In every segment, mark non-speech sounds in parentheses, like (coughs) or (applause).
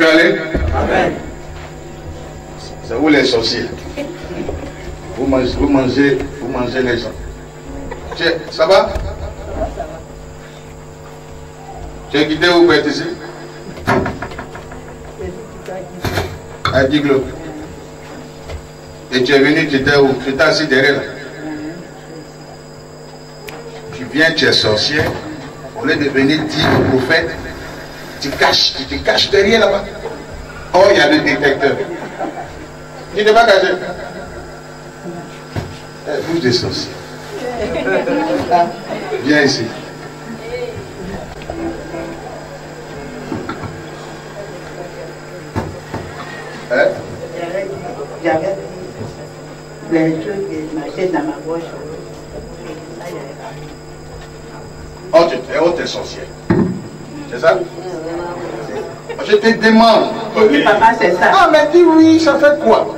Ça peut aller C'est vous les sorciers. Vous mangez, vous mangez, vous mangez les gens. Tiens, ça va? Tu es quitté où pour être ici? À Diglo. Et tu es venu, tu étais où Tu étais assis derrière là. Tu viens, tu es sorcier. Au lieu de venir dire au prophète, tu caches, tu te caches derrière là-bas. Oh, il y a le détecteur. Tu ne pas caché. Eh, Bouge des sorciers. (laughs) Viens ici. Hein? J'avais les trucs qui marchaient dans ma poche. Oh, tu es, oh, t'es. C'est ça Je te demande. Papa, c'est ça. Ah, mais dis oui, ça fait quoi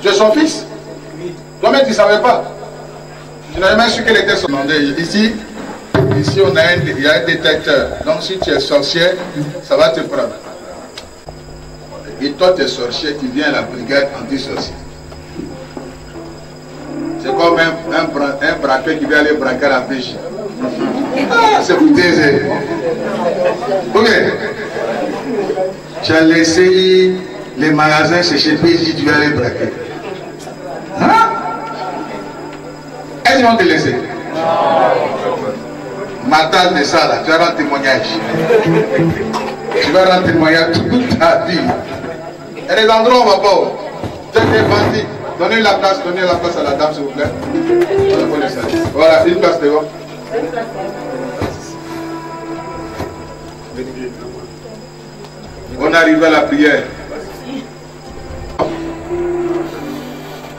Tu es son fils Toi-même, tu ne savais pas. Tu n'avais même su qu'elle était son nom. Ici, ici on a un, il y a un détecteur. Donc, si tu es sorcier, ça va te prendre. Et toi, tu es sorcier, tu viens à la brigade anti-sorcier. C'est comme un, un, un braqueur qui vient aller braquer la pêche. C'est pour taiser. Ok. Tu as laissé les magasins sécher, puis tu vas aller braquer. Hein? Vont te laisser Matal de ça là, tu vas rendre témoignage. Tu vas rendre témoignage toute ta vie. A des endroits on va pas. Tu. Donnez la place, donnez la place à la dame s'il vous plaît. Les. Voilà, une place devant. On arrive à la prière.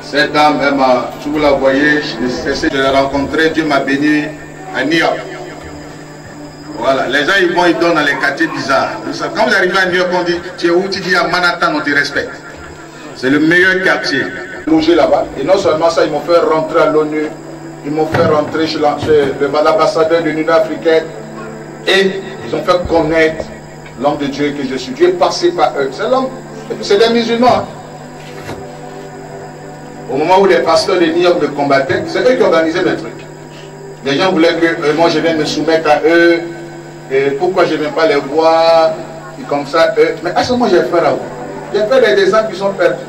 Cette dame, elle m'a, si vous la voyez, j'ai cessé de la rencontrer, Dieu m'a béni à New York. Voilà, les gens ils vont, ils donnent dans les quartiers bizarres. Quand vous arrivez à New York, on dit, tu es où Tu dis à Manhattan, on te respecte. C'est le meilleur quartier. Logé là-bas. Et non seulement ça, ils m'ont fait rentrer à l'ONU, ils m'ont fait rentrer chez l'ambassadeur de l'Union africaine. Et ils ont fait connaître l'homme de Dieu que je suis. Dieu est passé par eux. C'est l'homme. C'est des musulmans. hein. Au moment où les pasteurs de New York me combattaient, c'est eux qui organisaient mes trucs. Les gens voulaient que euh, moi je vienne me soumettre à eux. Et pourquoi je ne viens pas les voir? Et comme ça, eux. Mais à ce moment, j'ai fait à vous. J'ai fait des gens qui sont perdus.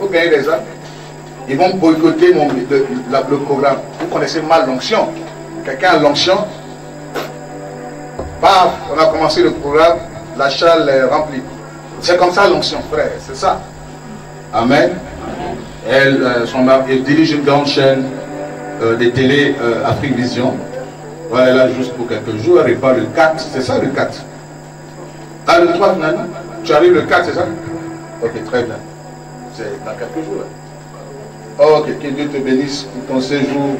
Vous gagnez des gens. Ils vont boycotter mon, le, programme. Vous connaissez mal l'onction. Quelqu'un a l'onction. Paf, on a commencé le programme, la chale est remplie. C'est comme ça l'onction, frère, c'est ça. Amen. Elle, euh, son elle dirige une grande chaîne euh, de télé euh, Afrique Vision. Voilà, là juste pour quelques jours, elle répare le 4, c'est ça le 4. Ah, le 3 finalement Tu arrives le 4, c'est ça? Ok, très bien. C'est dans quelques jours. Ok, que Dieu te bénisse pour ton séjour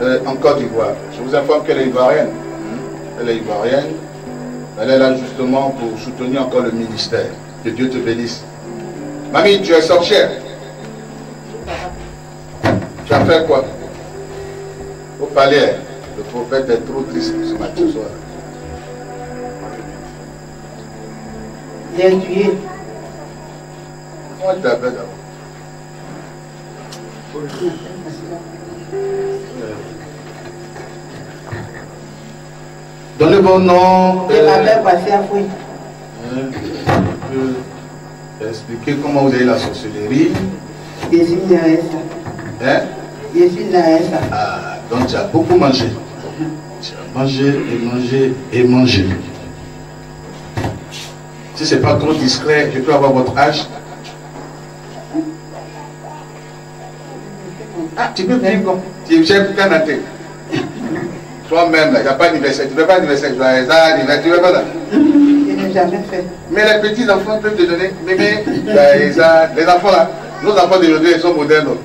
euh, en Côte d'Ivoire. Je vous informe qu'elle est ivoirienne. Elle est ivoirienne. Elle est là justement pour soutenir encore le ministère. Que Dieu te bénisse. Mamie, tu es sorcière. Tu as fait quoi? Au palais, le prophète est trop triste ce matin soir. J'ai tué. Comment tu t'appelles d'abord? Dans le bon nom. Je euh, m'appelle passé à fouille. hein, je peux expliquer comment vous avez la sorcellerie. Je suis ça. Hein? Je suis ça. Ah, donc tu as beaucoup mangé. Tu as mangé et mangé et mangé. Si ce n'est pas trop discret, je peux avoir votre âge. Tu peux venir comme. Tu es chef Canada. Toi-même, là, il n'y a pas d'anniversaire. Tu ne fais pas d'anniversaire. Joyeux anniversaire. Tu ne fais pas là. Je n'ai jamais fait. Mais les petits enfants peuvent te donner. Mais, mais an- les enfants là, nos enfants d'aujourd'hui, ils sont modernes.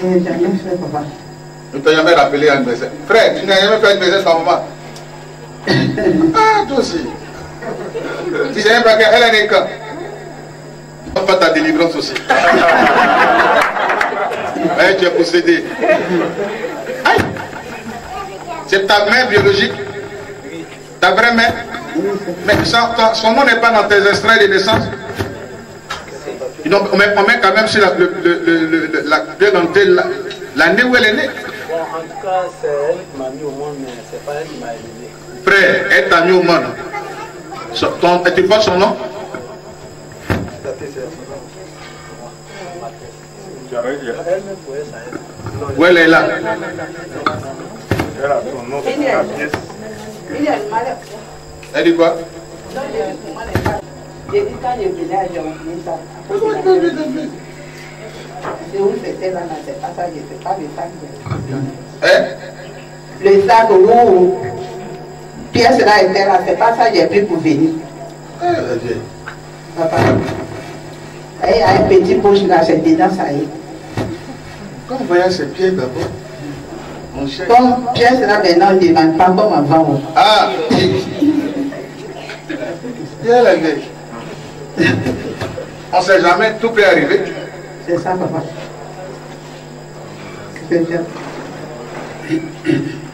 Je n'ai jamais fait, papa. Ne t'as jamais rappelé anniversaire. Frère, tu n'as jamais fait anniversaire ta maman. (laughs) Ah, toi aussi. Tu sais même pas qu'elle est née quand? On va faire ta délivrance aussi. (laughs) Ouais, tu es possédé. Aïe. C'est ta mère biologique Ta vraie mère Mais son nom n'est pas dans tes extraits de naissance donc, on, met, on met quand même sur la, le, le, le, la la- l'année où elle est née. Bon, en tout cas, c'est elle qui m'a mis au monde, mais c'est pas elle qui m'a élevé. Frère, elle t'a mis au monde. So- ton- tu portes son nom? Huele la. Ẹni gba. Le stade où pièce là était là, c'est pas ça j'ai pris pour venir. Papa. Et à un petit poche là, c'est dedans ça y est. Quand on voyait ses pieds d'abord, on cherche. Comme pièce là, maintenant, ne demande pas comme avant. Ah Bien la vieille. On ne sait jamais, tout peut arriver. C'est ça, papa. C'est bien.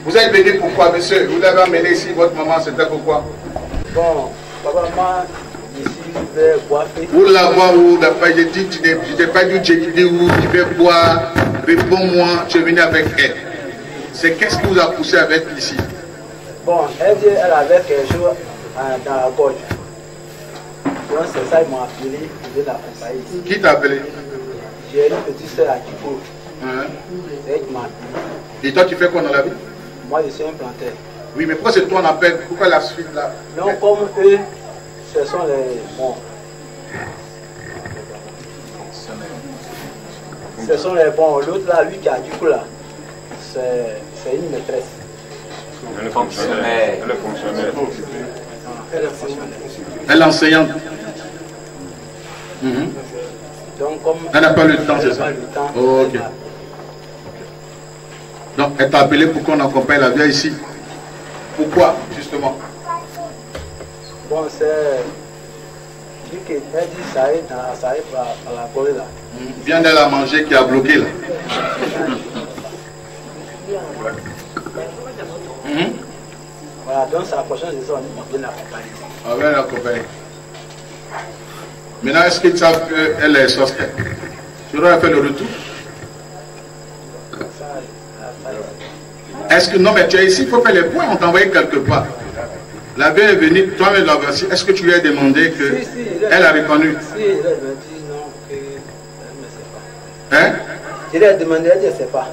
Vous êtes venu pourquoi, monsieur? Vous l'avez amené ici, votre maman, c'était pourquoi? Bon, papa, moi, ici, je vais coiffer. Vous la voir où? D'après j'ai dit, tu n'es tu n'es pas dit, j'ai dit où tu vais boire, réponds-moi, tu es venu avec elle. C'est qu'est-ce qui vous a poussé avec ici? Bon, elle dit elle avait quelque chose euh, dans la gorge. Donc, c'est ça, ils m'ont appelé, je vais l'accompagner ici. Qui t'a appelé? J'ai une petite soeur à Kipo. Hein? C'est elle qui m'a appelé. Et toi, tu fais quoi dans la vie? Moi, je suis un planteur. Oui, mais pourquoi c'est toi on appelle Pourquoi la suite là? Donc, comme eux, ce sont les. Bon. Ce sont les bons. L'autre là, lui qui a du coup là, c'est c'est une maîtresse. Elle est fonctionnaire. Elle est fonctionnaire. Elle est fonctionnaire. Elle est enseignante. Mhm. Donc, comme. Elle n'a pas le temps, elle c'est n'a ça pas le temps, Oh, elle ok. Donc, elle t'a appelé pour qu'on accompagne la vieille ici. Pourquoi, justement? Bon, c'est. Vu qu'elle dit ça dans- ça arrive à, à la gorge là. Viens d'elle à manger qui a bloqué là. Mhm. Voilà, donc c'est la prochaine saison, on vient l'accompagner. On va l'accompagner. Maintenant, est-ce qu'ils savent qu'elle est sorcière Tu aurais fait le retour? Ça, Est-ce que non, mais tu es ici, il faut faire les points, on t'a envoyé quelque part. La vieille est venue, toi-même la voici. Est-ce que tu lui as demandé que Si, si, elle a reconnu Si, Hein Je lui ai demandé, elle ne sait pas.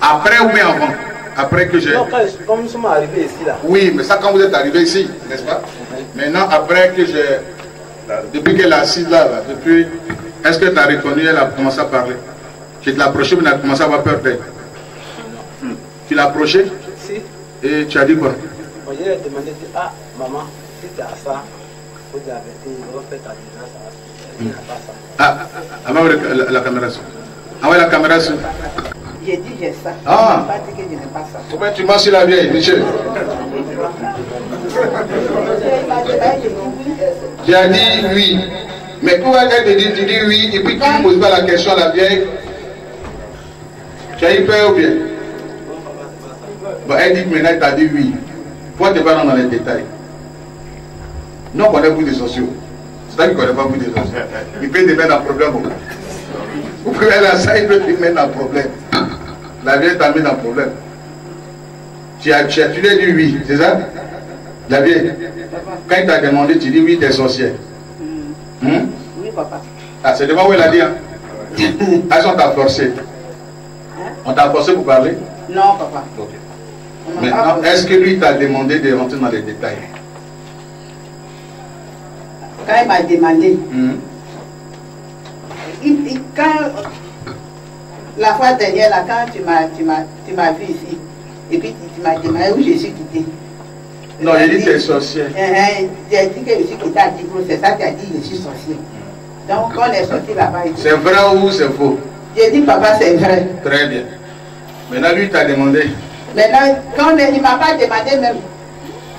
Après ou bien avant Après que j'ai. Non, quand je- comme nous sommes arrivés ici là, Oui, mais ça quand vous êtes arrivé ici, n'est-ce pas Maintenant, après que j'ai. Depuis qu'elle est assise là, là, depuis. Est-ce que tu as reconnu, elle a commencé à parler Tu l'as approché, mais elle a commencé à avoir peur d'elle. Tu l'as approché si, et tu as dit quoi moi, je lui ai demandé, dit, ah, maman, si tu as ça, il faut t'arrêter, il va faire ta ça. Ah, envoie la, la, la caméra. Envoie la caméra sur. J'ai dit j'ai ça. Ah. Je pas dit que je n'ai pas ça. Pourquoi tu m'as sur la vieille, monsieur j'ai dit oui. Tu as dit oui. Mais pourquoi elle te dit, tu dis oui, et puis tu ne poses pas la question à la vieille Tu as eu peur ou bien? Bon, elle dit maintenant, tu as dit oui. Pourquoi tu ne vas pas dans les détails Nous, on connaît vous des sociaux. C'est ça qu'il ne connaît pas vous des sociaux. Il peut te mettre le problème. Vous aller à ça, il peut te mettre dans problème. La vieille t'a mis dans le problème. Tu, as, tu, as, tu lui as dit oui, c'est ça? La vieille. Quand il t'a demandé, tu dis oui, t'es sorcière. Hmm? Hum? Oui, papa. Ah, c'est devant où elle a dit. Hein? (laughs) Ah, on t'a forcé. On t'a forcé pour parler? Non, papa. Ok. On m'a pas Maintenant, est-ce que lui t'a demandé de rentrer dans les détails? Quand il m'a demandé, il- il- quand la fois dernière, là, quand tu m'as tu m'as tu m'as vu ici, et puis tu, tu m'as demandé où je suis quitté. Non, il dit t'es sorcière. Hein, J'ai dit que je suis quitté à Dibro, c'est ça qui a dit je suis sorcier. Donc quand on est sorti là-bas, il dit- C'est vrai ou c'est faux? J'ai dit papa c'est vrai. Très bien. Maintenant, lui t'a demandé. Maintenant, quand on est, il ne m'a pas demandé même.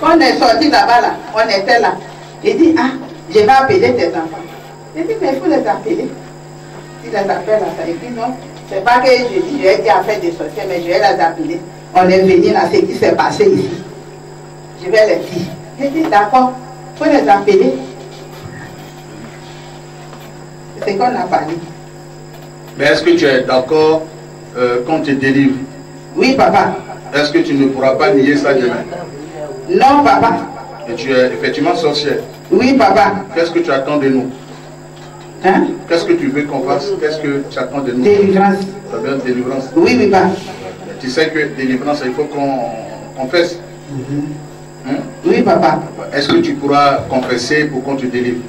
Quand on est sorti là-bas, là, on était là. Il dit, ah, je vais appeler tes enfants. J'ai dit, mais il faut les appeler. Si les appelle ça dit non. C'est pas que je dis, je vais dire affaire des sorciers, mais je vais les appeler. On est venu là, ce qui s'est passé ici. Je vais les dire. J'ai dit, d'accord. faut les appeler. C'est ce qu'on a parlé. Mais est-ce que tu es d'accord euh, qu'on te délivre? Oui, papa. Est-ce que tu ne pourras pas nier ça demain? Non, papa. Et tu es effectivement sorcière. Oui, papa. Qu'est-ce que tu attends de nous? Hein? Qu'est-ce que tu veux qu'on fasse? Qu'est-ce que tu attends de nous Délivrance. Ça veut dire délivrance. Oui, oui, papa. Tu sais que délivrance, il faut qu'on confesse. Hein? Oui, papa. Est-ce que tu pourras confesser pour qu'on te délivre?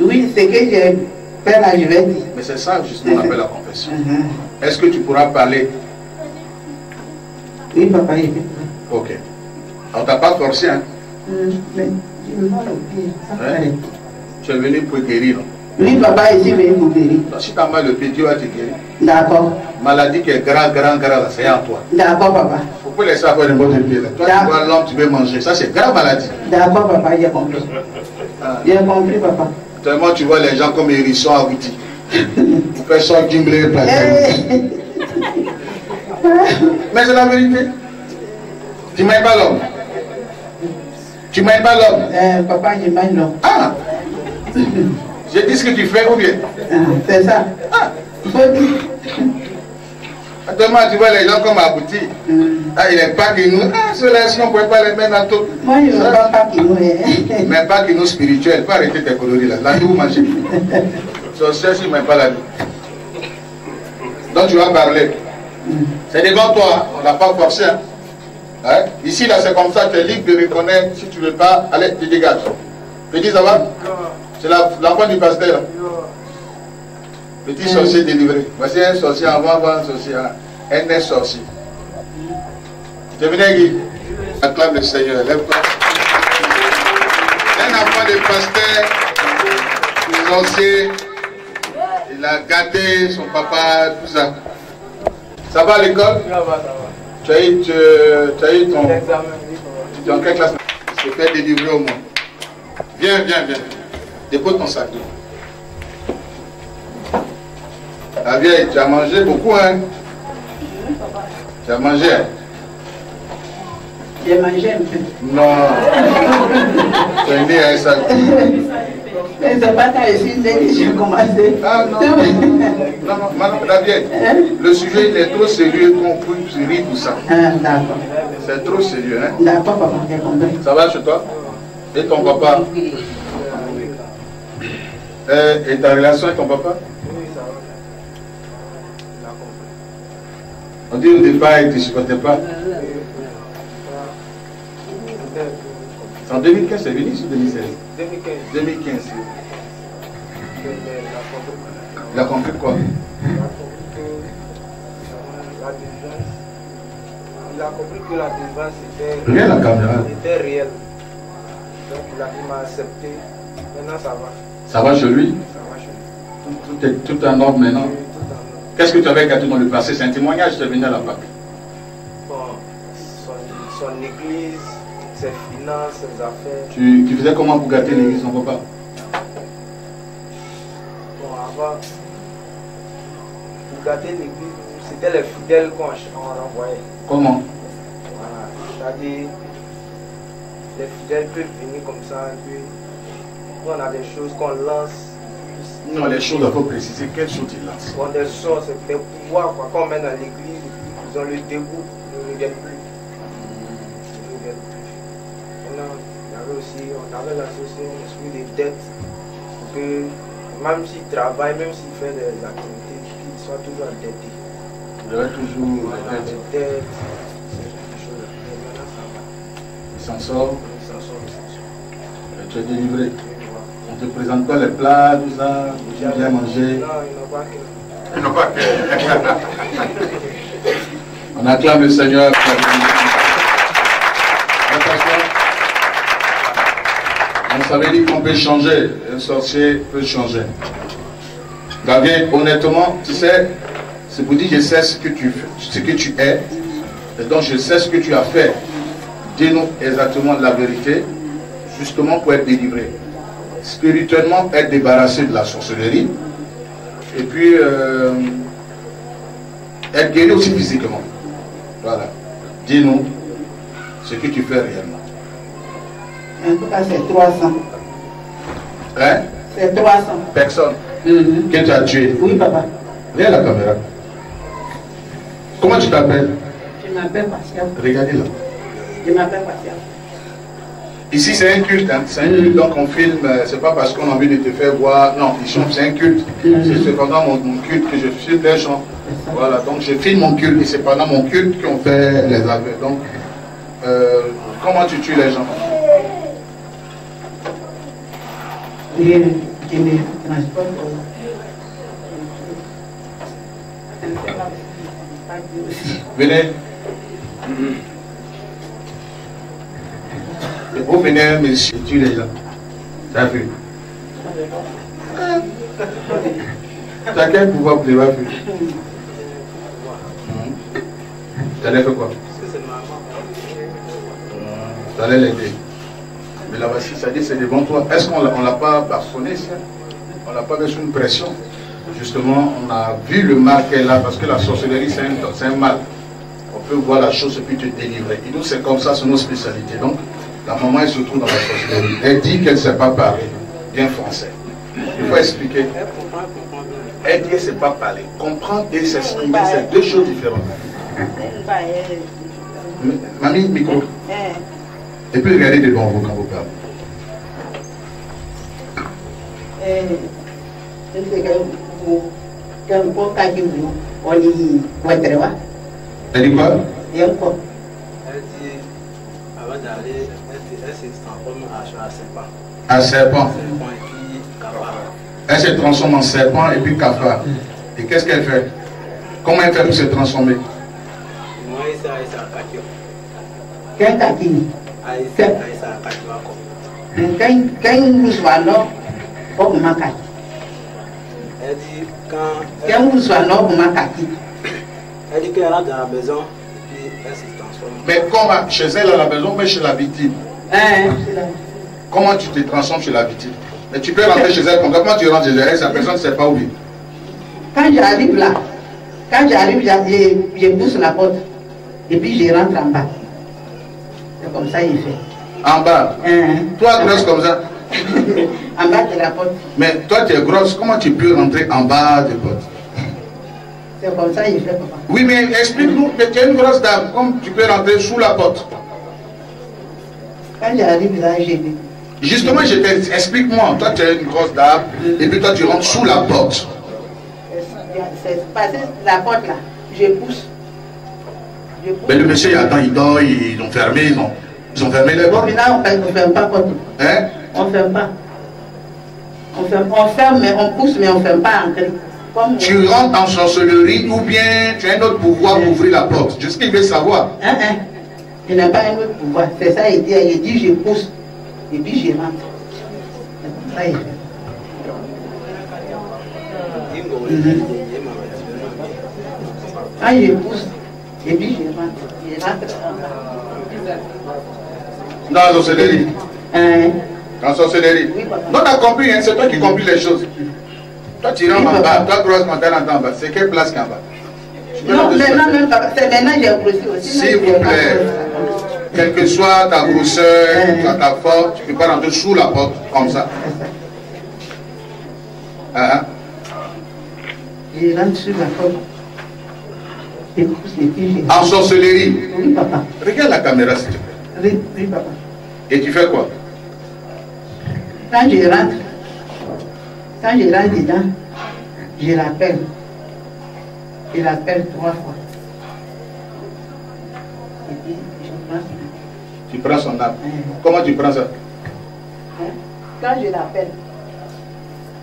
Oui, c'est que j'ai fait là, je vais dire. Mais c'est ça justement qu'on appelle la confession. Mhm. Est-ce que tu pourras parler? Oui, papa, il Ok. On t'a pas forcé, hein? Mhm. Mais je me mal au pied. Ça Hein? Tu es venu pour guérir. Oui, papa, ici, mais vous guérir. Si tu as mal au pied, Dieu va te guérir. D'accord. Maladie qui est grave, grave, grave, c'est en toi. D'accord, papa. Faut pas laisser avoir les bonnes pieds là. Toi, tu vois l'homme, tu veux manger. Ça, c'est grave maladie. D'accord, papa, j'ai compris. Ah. J'ai compris, papa. Tellement tu vois les gens comme hérissons aboutis. Vous (laughs) faites ça, gimblé, plein. Eh, Mais c'est la vérité. Tu m'aimes pas l'homme. Tu m'aimes pas l'homme. eh, papa, j'ai mal, non. Ah (laughs) J'ai dit ce que tu fais ou bien? C'est ça. Ah. Actuellement, tu vois les gens comme aboutis. Mhm. Ah, il n'est pas que nous. Ah, ceux-là, est-ce qu'on ne pouvait pas les mettre dans tout Moi, je ne veux pas pas qu'il nous ait. (laughs) Mais pas que nous spirituels. Faut arrêter tes coloris là. La vie, vous mangez. Sorcière, si même pas la vie. Donc tu vas parler. C'est devant toi, hein. on n'a pas forcé. hein. Hein? Ici, là, c'est comme ça, tu es libre de reconnaître. Si tu ne veux pas, allez, tu dégages. Petit, ça va? C'est l'enfant du pasteur. Petit sorcier délivré. Voici un sorcier, on va voir un sorcier. hein. Un est sorcier. Venu, Guy Acclame le Seigneur. Lève-toi. Un enfant de pasteur, sorcier, il a gâté son papa, tout ça. Ça va à l'école? Ça va, ça va. tu as, eu, tu, tu as eu ton. L'examen. Tu es en quelle classe? Je te fais délivrer au moins. Viens, viens, viens. Dépose ton sac. La vieille, tu as mangé beaucoup, hein? Tu as mangé hein? J'ai mangé un peu. Non. tu es né à ça. Mais c'est pas ça, ici, dès que j'ai commencé. Ah non. Non, non, madame, la vieille. Hein? Le sujet il est trop sérieux qu'on puisse rire pour ça. Ah, d'accord. C'est trop sérieux, hein? D'accord, papa, j'ai compris. Ça va chez toi? Et ton papa? Euh, Et ta relation avec ton papa? Oui, ça va. Il a compris. On dit au départ, il ne te supportait pas. En 2015, c'est venu sur 2016 2015, 2015. il a compris. Il a compris quoi? Il a compris que euh, la délivrance, il a compris que la était, caméra. était réelle. Donc il a- il m'a accepté. Maintenant ça va. Ça va chez lui. Tout est tout en ordre maintenant. Qu'est-ce que tu avais gâté dans le passé? C'est un témoignage, tu es venu à la PAC. Bon, son, son église, ses finances, ses affaires. Tu, tu faisais comment pour gâter l'église ton papa Bon, avant, pour garder l'église, c'était les fidèles qu'on on renvoyait. Comment? Voilà. C'est-à-dire, les fidèles peuvent venir comme ça, puis on a des choses qu'on lance. Non, les choses, il faut préciser quelles choses il lance. On a des choses, c'est des pouvoirs quoi, qu'on met dans l'église, ils ont le dégoût, ils ne reviennent plus. Ils ne reviennent plus. Maintenant, il y avait aussi, on avait associé un esprit de dette, pour que même s'il travaille, même s'il fait des activités, qu'il soit toujours endetté. Il y avait toujours Voilà, des dettes, ce genre de choses. Il s'en sort, Il s'en sort, il s'en sort. et tu es délivré. On te présente pas les plats, tout ça, tu viens manger. Non, ils n'ont pas que. Ils n'ont pas On acclame le Seigneur. On savait dire qu'on peut changer. Un sorcier peut changer. David, honnêtement, tu sais, c'est pour dire je sais ce que tu fais, ce que tu es. Et donc je sais ce que tu as fait. Dis-nous exactement la vérité, justement pour être délivré. Spirituellement, être débarrassé de la sorcellerie. Et puis, euh, être guéri aussi physiquement. Voilà. Dis-nous ce que tu fais réellement. En tout cas, c'est 300. Hein? C'est 300. Personne. Mhm. Que tu as tué. Oui, papa. Viens à la caméra. Comment tu t'appelles? Je m'appelle Patience. Regardez là. Je m'appelle Patience. Ici, c'est un culte. hein. C'est un culte, donc on filme. euh, C'est pas parce qu'on a envie de te faire voir. Non, ici, c'est un culte. C'est pendant mon, mon culte que je filme les gens. Voilà, donc je filme mon culte et c'est pendant mon culte qu'on fait les aveux. Donc, euh, comment tu tues les gens me transporte au. Venez. Et vous venez, monsieur, tuer les gens. Ça fait. T'as quel pouvoir pour les voir fuir T'allais faire quoi? T'allais l'aider. Mais là voici, ça dit c'est devant toi. Est-ce qu'on ne l'a pas bastonné ça? On l'a pas mis sous une pression? Justement, on a vu le mal qu'elle a, parce que la sorcellerie c'est un, c'est un mal. On peut voir la chose et puis te délivrer. Et nous, c'est comme ça, c'est nos spécialités. Donc, la maman, elle se trouve dans la sorcellerie. Elle dit qu'elle ne sait pas parler bien français. Il faut expliquer. Elle dit qu'elle ne sait pas parler. Comprendre et s'exprimer, c'est deux choses différentes. M- Mamie, micro. Et puis regardez devant vous quand vous parlez. Elle dit quoi? Elle dit, avant d'aller, se- elle se transforme en serpent. Elle se transforme en serpent et puis cafard. Et qu'est-ce qu'elle fait? Comment elle fait pour se transformer? Quem tá aqui? Quem, quem usa o anó, ou o macaco? Elle dit, quand. Quem usa o anó, ou o macaco? Elle dit qu'elle rentre dans la maison et puis elle se transforme. Mais comment Chez elle à la maison, mais chez la victime. Lá. Comment tu te transformes chez la victime Mais tu peux rentrer chez elle. Comment tu rentres chez elle Sa personne ne sait pas où vivre. Quand j'arrive là, quand j'arrive, j'a- je, je pousse la porte et puis je rentre en bas. C'est comme ça il fait. En bas. Hein. Toi, grosse comme ça. (laughs) en bas de la porte, Mais toi, tu es grosse. Comment tu peux rentrer en bas des portes c'est comme ça il fait, papa. Oui, mais explique-nous. Mais tu es une grosse dame. Comme tu peux rentrer sous la porte? Quand j'arrive là, je dis, Justement, je explique-moi. Toi, tu es une grosse dame. Et puis toi, tu rentres sous la porte. c'est passé la porte là, je pousse. Je pousse. Mais le monsieur, il attend, il dort, ils ont fermé, ils ont, ils ont fermé les portes. maintenant, on ne ferme pas la porte. Hein? On ne ferme pas. On ferme, on ferme, mais on pousse, mais on ne ferme pas en cri. Comme Tu rentres en sorcellerie ou bien tu as un autre pouvoir pour ouvrir la porte. C'est ce qu'il veut savoir. Hein, hein. Je n'ai pas un autre pouvoir. C'est ça, il dit, il dit, je pousse. Et puis je rentre. C'est comme ça, il fait. Mhm. ma maison. Quand je pousse, et puis je rentre. Je rentre. Dans la sorcellerie. Hein? En sorcellerie. Oui. Non, t'as compris, hein, c'est toi qui compris les choses. Toi, tu rentres Oui, en bas. Toi, grosse, quand tu rentres en bas, c'est quelle place qui est en bas? Non, maintenant, même pas. C'est maintenant j'ai grossi aussi. S'il vous plaît. Quelle que soit ta grosseur, Hein. ta, ta force, tu ne peux pas rentrer sous la porte comme ça. Ah, ah. Je rentre sur la porte. En sorcellerie. Oui, papa. Regarde la caméra, s'il te plaît. Oui, oui, papa. Et tu fais quoi? Quand je rentre, quand je rentre dedans, je l'appelle. Je l'appelle trois fois. Et puis, je prends son Tu prends son âme. Hein? Comment tu prends ça? Hein? Quand je l'appelle.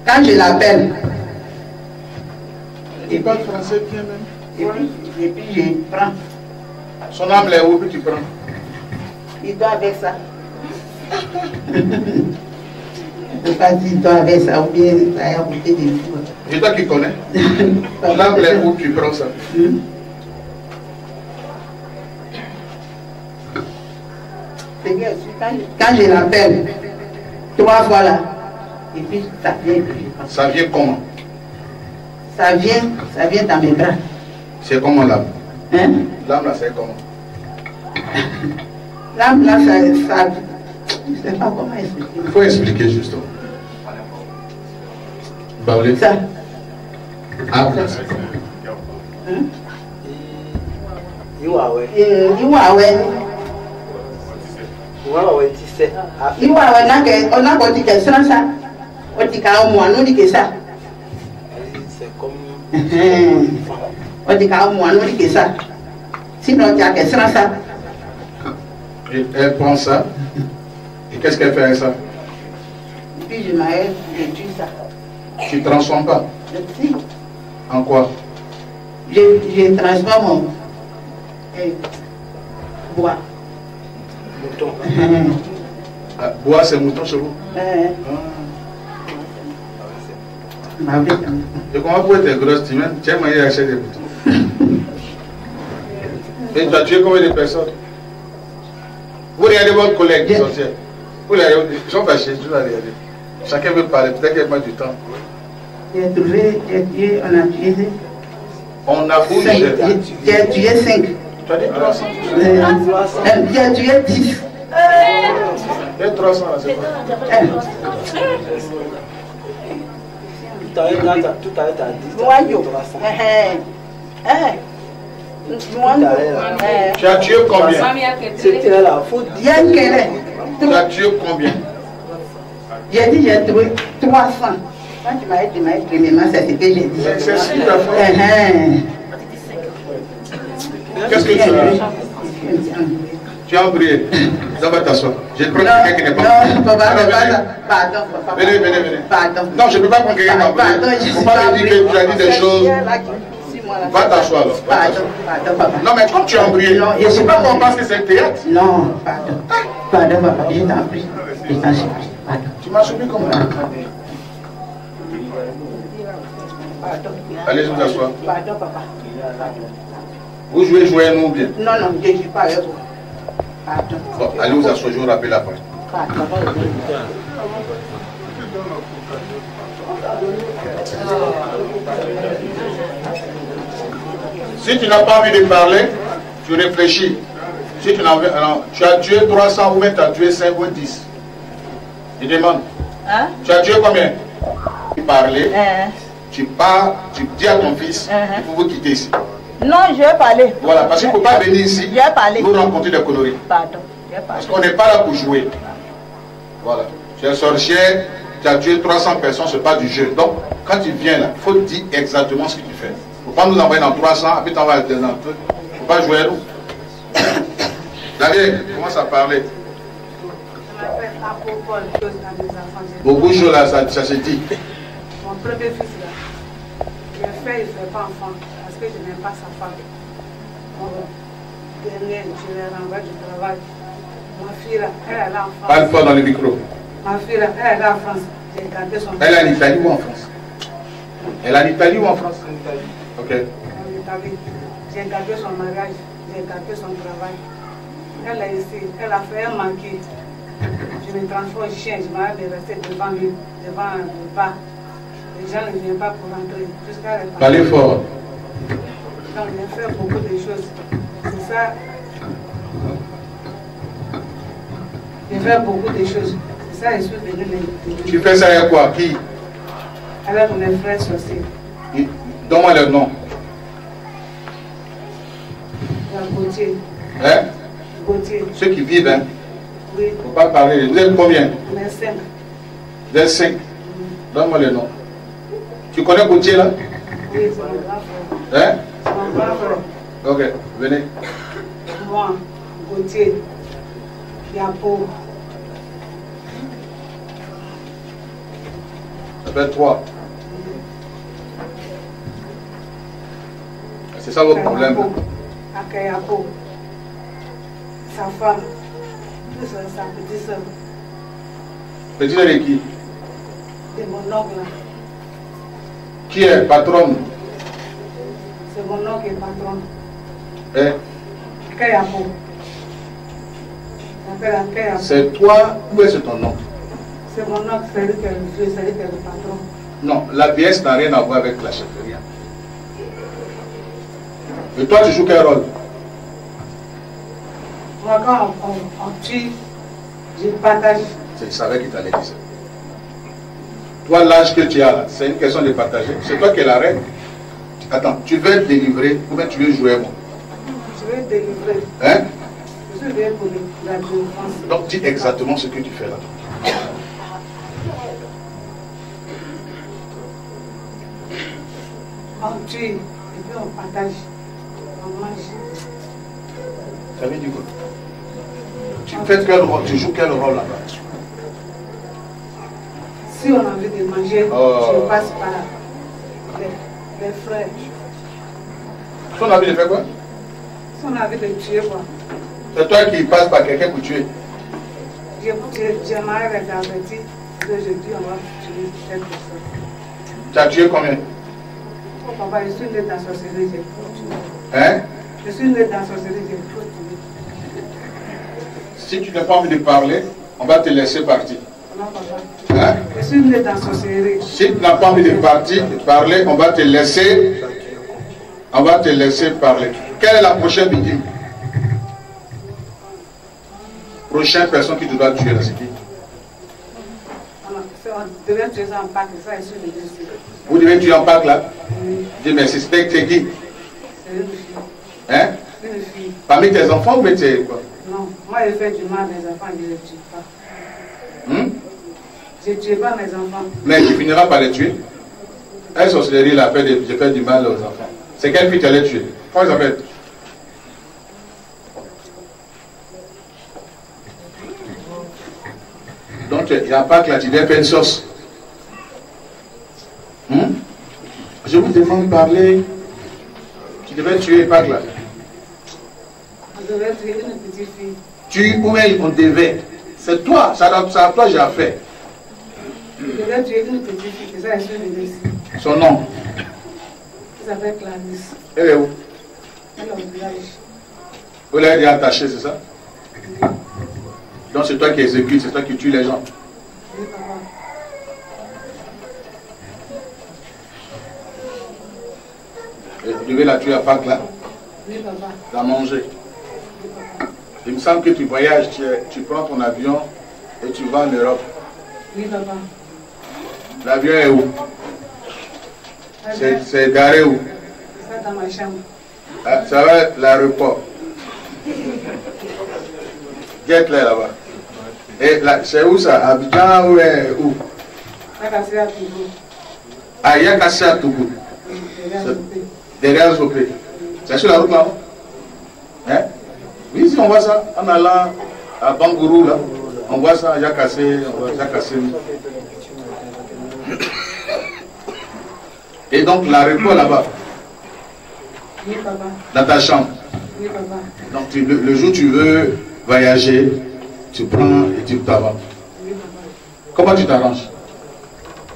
Quand je l'appelle. Et Il parle français bien même. et puis, et puis je prends. Son âme là où, tu prends? Il doit avec ça. (laughs) Je ne sais pas s'il doit avec ça ou bien ça a goûté des jours. C'est toi qui connais. (laughs) Là est où, tu prends ça. Hmm. Bien, quand, je l'appelle, trois fois là, et puis ça vient. Ça vient comment? Ça vient, ça vient dans mes bras. C'est comment l'âme? Hein? L'âme là, c'est comment? (laughs) L'âme là, ça, ça, je ne sais pas comment expliquer. Il faut expliquer justement. Baoulé. Ça. Ah, vous êtes Hein? Iwawe. Eh, Iwa ouais. Iwawe ti sɛ. Afi. Iwa ouais n'a que on a quoi dit que ça ça. On dit qu'à moi nous dit que ça. C'est comme. On dit qu'à moi qu'est-ce qu'elle fait avec ça Puis je m'arrête, je tue ça. Tu ne transformes pas. Si, En quoi je, je transforme mon eh, bois. Mouton. Ah, Bois, c'est mouton chez vous. Ah. ma vie. Et comment pour être grosse, tu même, tu as moyen d'acheter des moutons. Et tu as tué combien de personnes? Vous regardez votre collègue qui sortait. Vous ils sont fâchés, je vais regarder. Chacun veut parler, peut-être du temps. J'ai trouvé, j'ai tué, on a tué On a fouillé. cinq. J'ai- tué cinq. Tu as dit 300 Euh, euh, J'ai tué dix. Il y a 300 là, c'est quoi Euh, Tout à l'heure, t'as- dit. Moi, dit yo. 300. Eh, eh. Eh. Tu as tué combien? C'était là, faut Il Tu as tué combien? J'ai dit, j'ai trouvé 300. Quand tu m'as dit, tu m'as dit, premièrement, c'est ce que j'ai dit. C'est ce fait. Eh, eh. Qu'est-ce que tu as? Tu as embrouillé. Ça va t'asseoir. Je prends quelqu'un qui n'est pas. Non, papa, pardon, papa. Venez, venez, venez. Pardon. Non, je ne peux pas prendre quelqu'un qui Pardon, je faut suis pas dire que tu as dit des choses. Là, là, Va t'asseoir. Va Pardon, pardon, papa. Non, mais comme tu as embrouillé, Non, je ne sais pas qu'on pense que c'est un théâtre. Non, pardon. Pardon, papa, je t'en prie. Je t'en supplie. Pardon. Tu m'as suivi comment Pardon. Allez, vous asseoir. Pardon, papa. Pardon. Vous jouez, jouez nous bien. Non, non, je ne suis pas avec vous. Pardon. Bon, allez vous asseoir, je vous rappelle après. Pardon. Si tu n'as pas envie de parler, tu réfléchis. Si tu, alors, tu as tué 300 ou bien tu as tué 5 ou 10. Je demande. Hein? Tu as tué combien? Tu parler, Euh, tu pars, tu dis à ton fils, il faut vous quitter ici. non, je vais parler. Voilà, parce qu'il ne faut pas venir ici, Je vais parler. nous rencontrer des conneries. Pardon. Je vais parler. Parce qu'on n'est pas là pour jouer. Voilà. Tu es sorcière, tu as tué 300 personnes, ce n'est pas du jeu. Donc, quand tu viens là, il faut dire exactement ce que tu fais. Il ne faut pas nous envoyer dans 300, après t'envoyer dans un truc. Il ne faut pas jouer à nous. (coughs) David, commence à parler. Je m'appelle Apo Paul, chose à mes enfants. J'ai- Beaucoup de choses là, ça, ça se dit. Mon premier fils là, je fais, il ne fait pas enfant parce que je n'aime pas sa femme. Mon dernier, je l'ai renvoyé du travail. Ma fille là, elle est là en France. Parle fort dans le micro. Ma fille là, elle est là en France. J'ai gardé son Elle est en Italie ou en France? Elle est en Italie ou en France? En Italie. Ok. en Italie. J'ai gardé son mariage, j'ai gardé son travail. Elle est ici, elle a fait un manqué. Je me transforme en chien, je m'arrête de rester devant lui, devant le bar. Les gens ne viennent pas pour rentrer jusqu'à la Parlez fort. Donc, j'ai fait beaucoup de choses. C'est ça. J'ai fait beaucoup de choses. C'est ça, je suis venue les- Tu fais ça avec quoi? Qui? Avec mes frères sorciers. Donne-moi le nom. Gauthier. Hein? Gauthier, Ceux qui vivent, hein. oui, Il ne faut pas parler. Vous êtes combien? Mes cinq. Vous êtes 5. Donne-moi le nom. Tu connais Gauthier là? Oui, c'est mon grand frère. Hein? C'est mon grand frère. Ok, venez. Moi, Gauthier, Yapo, Ça fait 3. C'est ça votre problème. là. Akayapo, sa femme, sa petite soeur, Petit de qui? C'est mon oncle. Qui est patron C'est mon oncle qui est patron. s'appelle Akayapo. C'est toi ou est-ce ton nom C'est mon oncle, c'est lui qui est le vieux, c'est lui qui est le patron. Non, la vieillesse n'a rien à voir avec la chefferie. Et toi, tu joues quel rôle? Moi, quand on, on, tue, je partage. Je savais qu'il t'allait dire ça. Toi, l'âge que tu as là, c'est une question de partager. C'est toi qui es la reine. Attends, tu veux être délivré ou bien tu veux jouer moi? Je vais délivrer. Hein? Je venu pour la délivrance. Donc dis exactement ce que tu fais là. On tue et puis on partage. Ça veut dire quoi Tu fais quel rôle? Tu joues quel rôle là-bas? Si on a envie de manger, Oh. je passe par les, les frères. Si on a envie de faire quoi? Si on a envie de tuer, quoi. C'est toi qui passes par quelqu'un pour tuer. J'aimerais regarder qu'aujourd'hui on va tuer cette personne. Tu as tué combien? Oh papa, je suis née dans la sorcellerie, j'ai tuer. Hein? Je suis dans sorcellerie, j'ai. Si tu n'as pas envie de parler, on va te laisser partir. Non, papa. Hein? Je suis née dans la sorcellerie. Si tu n'as pas envie de partir, de parler, on va te laisser. On va te laisser parler. Quelle est la prochaine victime? Prochaine personne qui te doit tuer, c'est qui? On devait tuer en Pâques, ça, je. Vous devez tuer en Pâques là Oui, Dis merci, c'est c'est qui. Hein? Parmi tes enfants ou tes quoi? Non, moi je fais du mal à mes enfants, je ne les tue pas. Hum Je ne tue pas mes enfants. Mais tu finiras par les tuer. Un sorcellerie là, fait de- je fais du mal aux enfants. C'est quelle fille tu allais tuer Comment elle s'appelle? Donc il n'y a pas que devais faire une sauce. Hum? Je vous demande de parler. Tu devais tuer là. On devait tuer une petite fille. Tu ou bien on devait. C'est toi, c'est à toi j'ai affaire. Je devais tuer une petite fille, c'est ça, je suis ici. Son nom. Elle s'appelle Clarisse. Elle est où? Elle est au village. Vous l'avez attaché, c'est ça? Donc c'est toi qui exécutes, c'est toi qui tue les gens. Oui, papa. Et vous devez la tuer à Pâques là, Oui, papa. la manger. Il me semble que tu voyages, tu, tu prends ton avion et tu vas en Europe. Oui, papa. L'avion est où? C'est est c'est garé où? Ça dans ma chambre. Ah, Ça va être l'aéroport. Get-les là-bas. Et là, c'est où ça? Abidjan ou est où? Ça cassé à Togo. Ah, il y a cassé à Togo, Oui, derrière le pays. Derrière Zopé. C'est sur la route là Hein? Oui, si on voit ça, en allant à Bangourou là, on voit ça, il y a cassé, on voit, il y a cassé. Et donc l'aéroport là-bas, Oui, papa. dans ta chambre. Oui, papa. Donc tu- le, le jour où tu veux voyager, tu prends et tu vas. Oui, papa. Comment tu t'arranges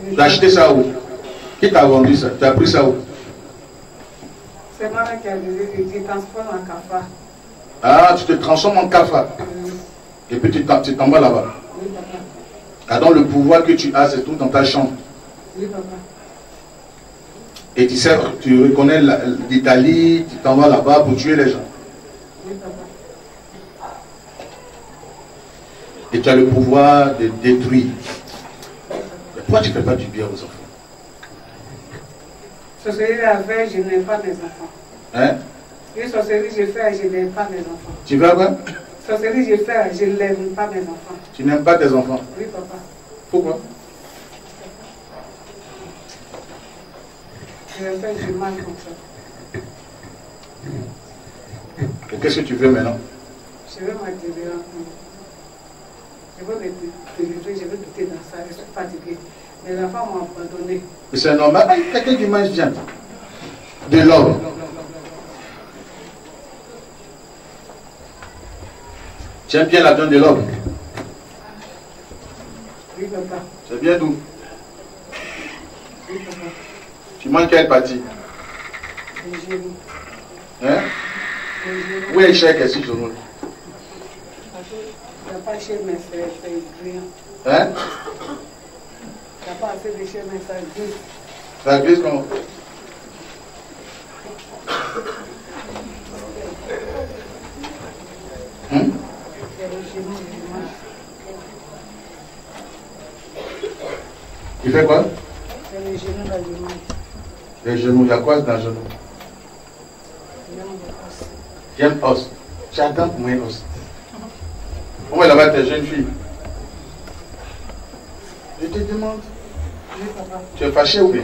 Oui, Tu as acheté ça où? Qui t'a vendu ça? Tu as pris ça où? C'est moi qui a dit que tu transportes en cafard. Ah, tu te transformes en cafard. Et puis tu t'en vas là-bas. oui, papa. Ah, donc le pouvoir que tu as, c'est tout dans ta chambre. Oui, papa. Et tu sais, tu reconnais l'Italie, tu t'en vas là-bas pour tuer les gens. Oui, papa. Et tu as le pouvoir de détruire. Mais pourquoi tu ne fais pas du bien aux enfants? Sorcellerie à faire, je n'aime pas mes enfants. Hein? Oui, sorcellerie, je fais, je n'aime pas mes enfants. Tu veux quoi? Sorcellerie, je fais, je n'aime pas mes enfants. Tu n'aimes pas tes enfants? Oui, papa. Pourquoi? Je vais faire du mal comme ça. Et qu'est-ce que tu veux maintenant? Je m'attirer en Je vais me délivrer, je vais quitter dans ça, je suis fatiguée. Mes enfants m'ont abandonné. Mais c'est normal. Quelqu'un qui mange bien. De l'or. Tu aimes bien la viande de l'or Oui, papa. C'est bien d'où Oui, papa. Tu manges quelle partie Le genou. Hein? Le genou. Où est cher que si je roule Parce que Il n'y a pas chez mais c'est c'est. Hein? Il n'y a pas assez de chez mais ça glisse. Ça glisse comment Hein le genou, mange. Il fait quoi? C'est les genoux d'aliment. Les genoux, il y a quoi dans le genou Il y a un os. J'aime os. J'adore moins os. Est là-bas tes jeunes filles? Je te demande. Tu es fâché ou bien?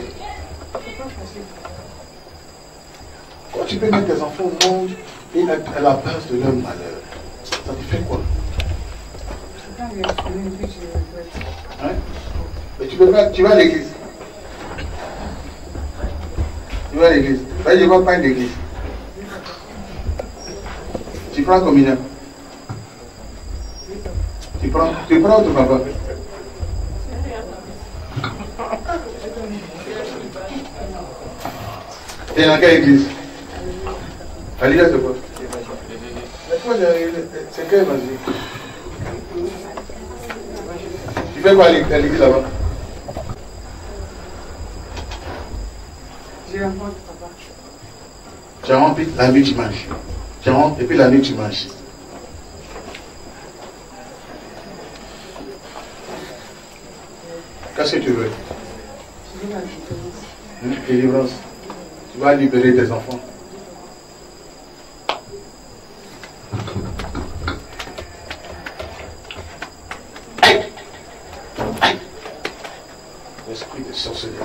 Quand tu peux mettre tes enfants au monde et à, la base de leur malheur, ça te fait quoi? Hein? Mais tu peux pas, tu vas à l'église. Tu vas à l'église. Là, je ne vais pas à l'église. Tu prends combien? Tu prends, tu prends ton papa Et dans quelle église Alléluia, c'est quoi C'est quoi le- C'est quel évangile Tu fais quoi à l'é- à l'église là-bas J'ai rencontré papa. Tu as rempli la nuit, tu manges. Tu as rempli, et puis la nuit, tu manges. Qu'est-ce que tu veux? Je veux la différence. Hein, Délivrance. Tu vas libérer tes enfants. L'esprit de sorcellerie.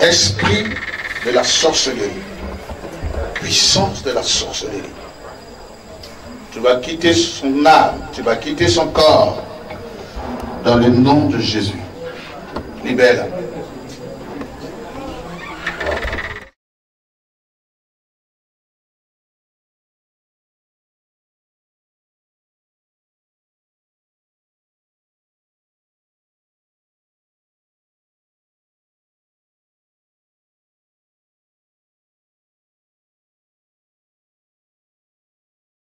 Esprit de la sorcellerie. De la sorcellerie. Tu vas quitter son âme, tu vas quitter son corps. Dans le nom de Jésus.